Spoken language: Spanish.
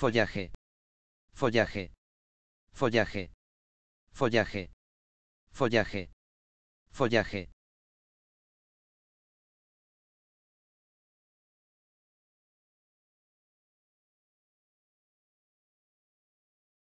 follaje, follaje, follaje, follaje, follaje, follaje.